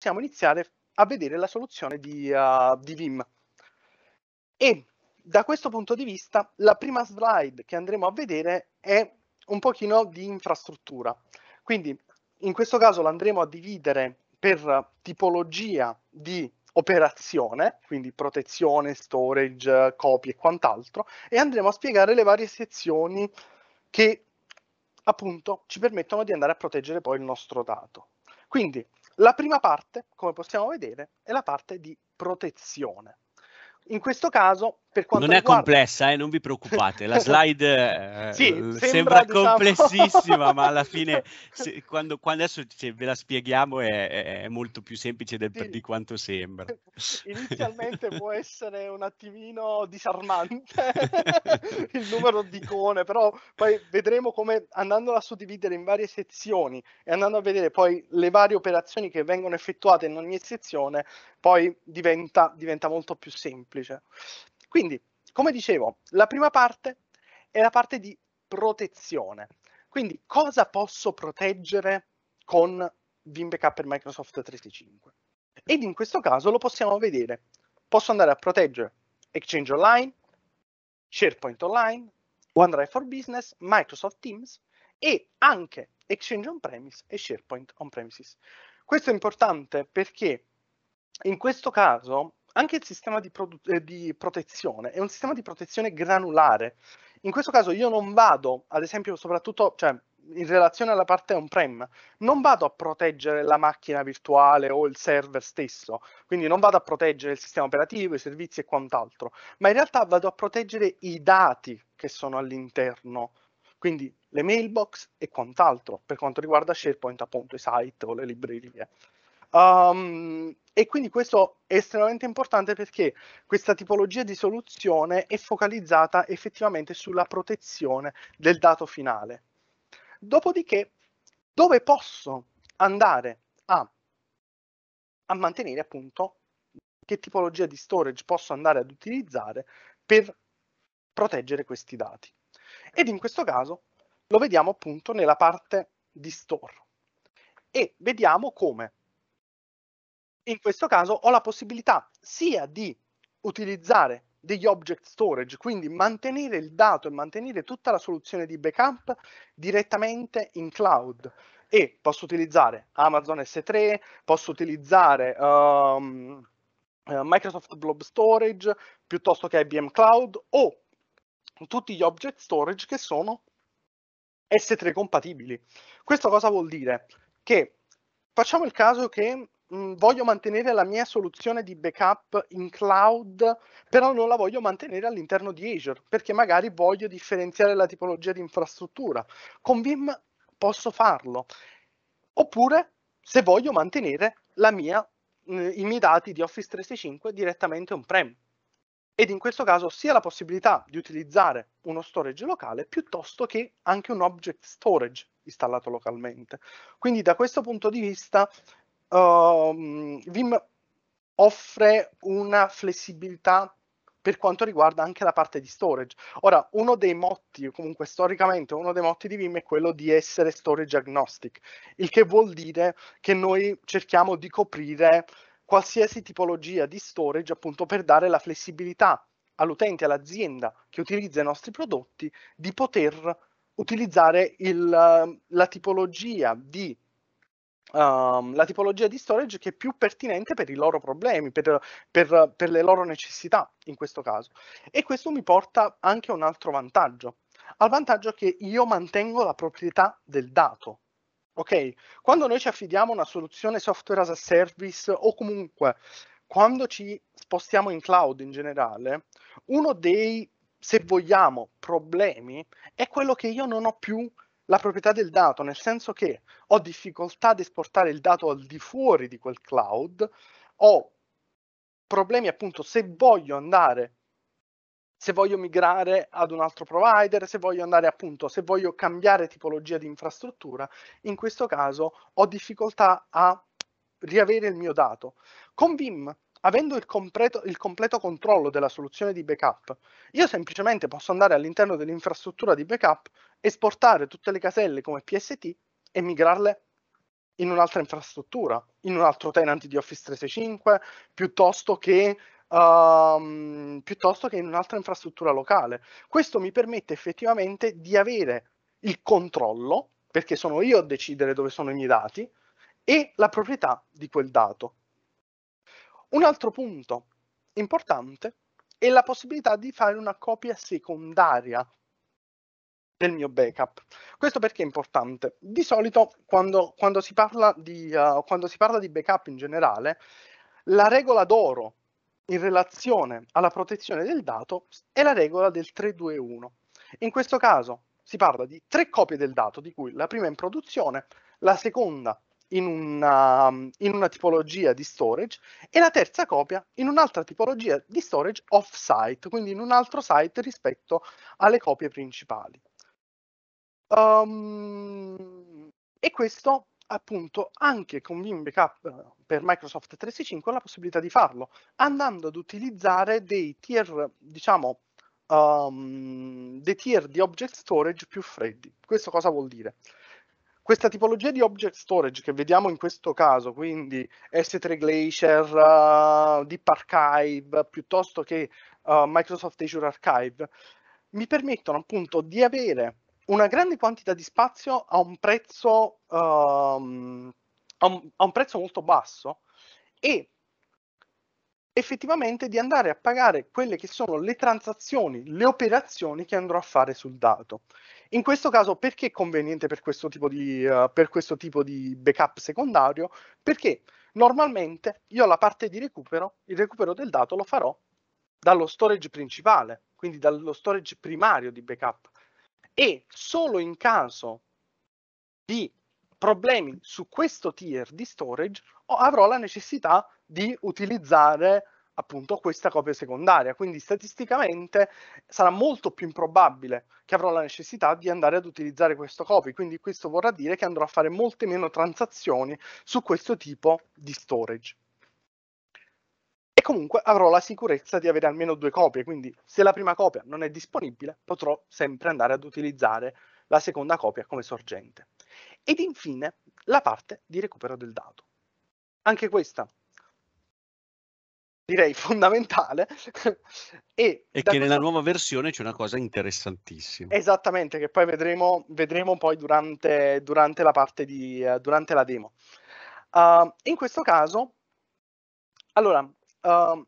possiamo iniziare a vedere la soluzione di, uh, di Vim. E da questo punto di vista, la prima slide che andremo a vedere è un pochino di infrastruttura. Quindi in questo caso l'andremo a dividere per tipologia di operazione, quindi protezione, storage, copie e quant'altro, e andremo a spiegare le varie sezioni che appunto ci permettono di andare a proteggere poi il nostro dato. Quindi la prima parte, come possiamo vedere, è la parte di protezione. In questo caso, non è complessa, eh, non vi preoccupate. La slide eh, sì, sembra, sembra diciamo... complessissima, ma alla fine, se, quando, quando, adesso se ve la spieghiamo, è, è molto più semplice del, sì. di quanto sembra. Inizialmente può essere un attimino disarmante il numero di icone, però poi vedremo come andando a suddividere in varie sezioni e andando a vedere poi le varie operazioni che vengono effettuate in ogni sezione, poi diventa, diventa molto più semplice. Quindi, come dicevo, la prima parte è la parte di protezione. Quindi, cosa posso proteggere con Vim Backup per Microsoft 365? Ed in questo caso lo possiamo vedere. Posso andare a proteggere Exchange Online, SharePoint Online, OneDrive for Business, Microsoft Teams e anche Exchange On-Premise e SharePoint On-Premises. Questo è importante perché in questo caso anche il sistema di, eh, di, protezione è un sistema di protezione granulare. In questo caso io non vado, ad esempio, soprattutto, cioè, in relazione alla parte on-prem, non vado a proteggere la macchina virtuale o il server stesso, quindi non vado a proteggere il sistema operativo, i servizi e quant'altro, ma in realtà vado a proteggere i dati che sono all'interno, quindi le mailbox e quant'altro, per quanto riguarda SharePoint, appunto, i site o le librerie. Um, e quindi questo è estremamente importante perché questa tipologia di soluzione è focalizzata effettivamente sulla protezione del dato finale. Dopodiché, dove posso andare a, a mantenere appunto che tipologia di storage posso andare ad utilizzare per proteggere questi dati. Ed in questo caso lo vediamo appunto nella parte di store e vediamo come in questo caso ho la possibilità sia di utilizzare degli object storage, quindi mantenere il dato e mantenere tutta la soluzione di backup direttamente in cloud e posso utilizzare Amazon S3, posso utilizzare um, Microsoft Blob Storage piuttosto che IBM Cloud o tutti gli object storage che sono S3 compatibili. Questo cosa vuol dire? Che facciamo il caso che mh, voglio mantenere la mia soluzione di backup in cloud, però non la voglio mantenere all'interno di Azure, perché magari voglio differenziare la tipologia di infrastruttura. Con Vim posso farlo. Oppure se voglio mantenere mia, mh, i miei dati di Office 365 direttamente on-prem. Ed in questo caso sia la possibilità di utilizzare uno storage locale piuttosto che anche un object storage installato localmente. Quindi da questo punto di vista uh, Vim offre una flessibilità per quanto riguarda anche la parte di storage. Ora, uno dei motti, comunque storicamente, uno dei motti di Vim è quello di essere storage agnostic, il che vuol dire che noi cerchiamo di coprire qualsiasi tipologia di storage appunto per dare la flessibilità all'utente, all'azienda che utilizza i nostri prodotti, di poter utilizzare il, la tipologia di Um, la tipologia di storage che è più pertinente per i loro problemi, per, per, per, le loro necessità in questo caso. E questo mi porta anche a un altro vantaggio, al vantaggio che io mantengo la proprietà del dato. Ok? Quando noi ci affidiamo una soluzione software as a service o comunque quando ci spostiamo in cloud in generale, uno dei, se vogliamo, problemi è quello che io non ho più la proprietà del dato, nel senso che ho difficoltà ad esportare il dato al di fuori di quel cloud, ho problemi appunto se voglio andare, se voglio migrare ad un altro provider, se voglio andare appunto, se voglio cambiare tipologia di infrastruttura, in questo caso ho difficoltà a riavere il mio dato. Con Vim avendo il completo, il completo, controllo della soluzione di backup, io semplicemente posso andare all'interno dell'infrastruttura di backup, esportare tutte le caselle come PST e migrarle in un'altra infrastruttura, in un altro tenant di Office 365, piuttosto che, uh, piuttosto che in un'altra infrastruttura locale. Questo mi permette effettivamente di avere il controllo, perché sono io a decidere dove sono i miei dati, e la proprietà di quel dato. Un altro punto importante è la possibilità di fare una copia secondaria del mio backup. Questo perché è importante? Di solito quando, quando, si, parla di, uh, quando si parla di backup in generale, la regola d'oro in relazione alla protezione del dato è la regola del 321. In questo caso si parla di tre copie del dato, di cui la prima in produzione, la seconda in una, in una tipologia di storage e la terza copia in un'altra tipologia di storage off-site, quindi in un altro site rispetto alle copie principali. Um, e questo appunto anche con Vim Backup per Microsoft 365 ho la possibilità di farlo, andando ad utilizzare dei tier, diciamo, um, dei tier di object storage più freddi. Questo cosa vuol dire? Questa tipologia di object storage che vediamo in questo caso, quindi S3 Glacier, uh, Deep Archive, piuttosto che uh, Microsoft Azure Archive, mi permettono appunto di avere una grande quantità di spazio a un prezzo, um, a un, a un prezzo molto basso e effettivamente di andare a pagare quelle che sono le transazioni, le operazioni che andrò a fare sul dato. In questo caso perché è conveniente per questo tipo di, uh, questo tipo di backup secondario? Perché normalmente io la parte di recupero, il recupero del dato lo farò dallo storage principale, quindi dallo storage primario di backup e solo in caso di problemi su questo tier di storage avrò la necessità di utilizzare appunto questa copia secondaria. Quindi statisticamente sarà molto più improbabile che avrò la necessità di andare ad utilizzare questo copy. Quindi questo vorrà dire che andrò a fare molte meno transazioni su questo tipo di storage. E comunque avrò la sicurezza di avere almeno due copie, quindi se la prima copia non è disponibile potrò sempre andare ad utilizzare la seconda copia come sorgente. Ed infine la parte di recupero del dato. Anche questa direi fondamentale. e, e che nella nuova versione c'è una cosa interessantissima. Esattamente, che poi vedremo, vedremo poi durante, durante, la parte di, uh, durante la demo. Uh, in questo caso, allora, uh,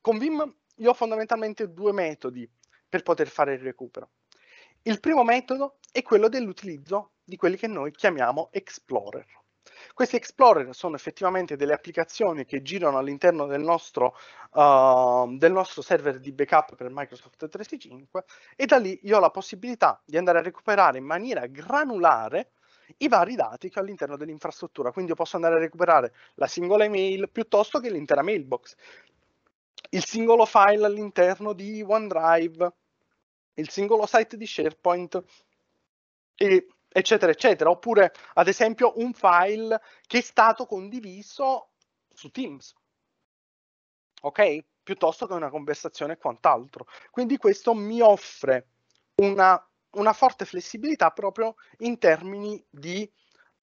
con Vim io ho fondamentalmente due metodi per poter fare il recupero. Il primo metodo è quello dell'utilizzo di quelli che noi chiamiamo Explorer. Questi Explorer sono effettivamente delle applicazioni che girano all'interno del uh, del nostro server di backup per Microsoft 365 e da lì io ho la possibilità di andare a recuperare in maniera granulare i vari dati che ho all'interno dell'infrastruttura. Quindi io posso andare a recuperare la singola email piuttosto che l'intera mailbox, il singolo file all'interno di OneDrive, il singolo site di SharePoint e eccetera, eccetera. Oppure, ad esempio, un file che è stato condiviso su Teams, ok? Piuttosto che una conversazione e quant'altro. Quindi questo mi offre una, una forte flessibilità proprio in termini di,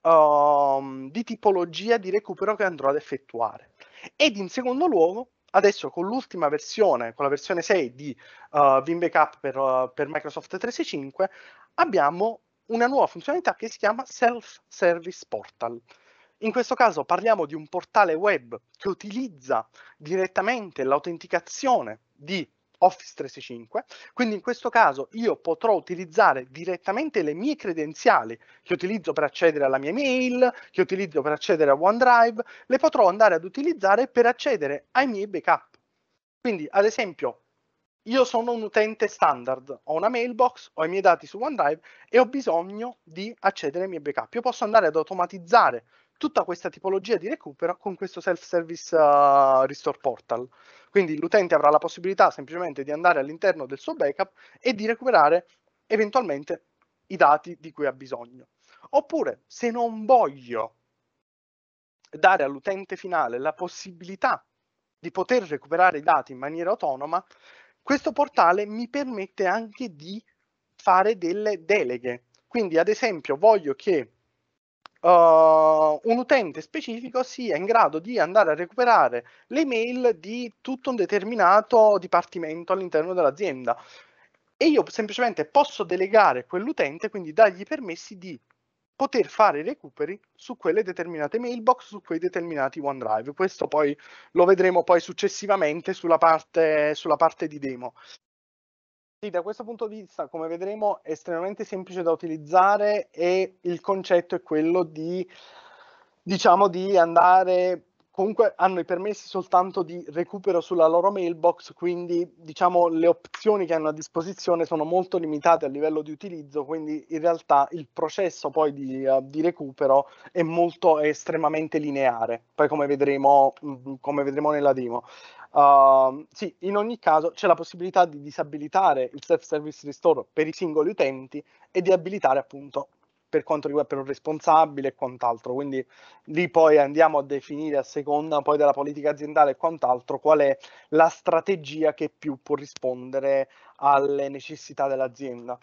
uh, di tipologia di recupero che andrò ad effettuare. Ed in secondo luogo, adesso con l'ultima versione, con la versione 6 di uh, Vim Backup per, uh, per Microsoft 365, abbiamo una nuova funzionalità che si chiama Self-Service Portal. In questo caso parliamo di un portale web che utilizza direttamente l'autenticazione di Office 365, quindi in questo caso io potrò utilizzare direttamente le mie credenziali che utilizzo per accedere alla mia mail, che utilizzo per accedere a OneDrive, le potrò andare ad utilizzare per accedere ai miei backup. Quindi ad esempio io sono un utente standard, ho una mailbox, ho i miei dati su OneDrive e ho bisogno di accedere ai miei backup. Io posso andare ad automatizzare tutta questa tipologia di recupero con questo self-service uh, restore portal. Quindi l'utente avrà la possibilità semplicemente di andare all'interno del suo backup e di recuperare eventualmente i dati di cui ha bisogno. Oppure, se non voglio dare all'utente finale la possibilità di poter recuperare i dati in maniera autonoma, questo portale mi permette anche di fare delle deleghe. Quindi, ad esempio, voglio che uh, un utente specifico sia in grado di andare a recuperare le email di tutto un determinato dipartimento all'interno dell'azienda. E io semplicemente posso delegare quell'utente, quindi dargli permessi di poter fare recuperi su quelle determinate mailbox, su quei determinati OneDrive. Questo poi lo vedremo poi successivamente sulla parte, sulla parte di demo. Sì, da questo punto di vista, come vedremo, è estremamente semplice da utilizzare e il concetto è quello di, diciamo, di andare comunque hanno i permessi soltanto di recupero sulla loro mailbox, quindi diciamo le opzioni che hanno a disposizione sono molto limitate a livello di utilizzo, quindi in realtà il processo poi di, uh, di recupero è molto è estremamente lineare, poi come vedremo, mh, mm, come vedremo nella demo. Uh, sì, in ogni caso c'è la possibilità di disabilitare il self-service restore per i singoli utenti e di abilitare appunto per quanto riguarda un responsabile e quant'altro. Quindi lì poi andiamo a definire a seconda poi della politica aziendale e quant'altro qual è la strategia che più può rispondere alle necessità dell'azienda.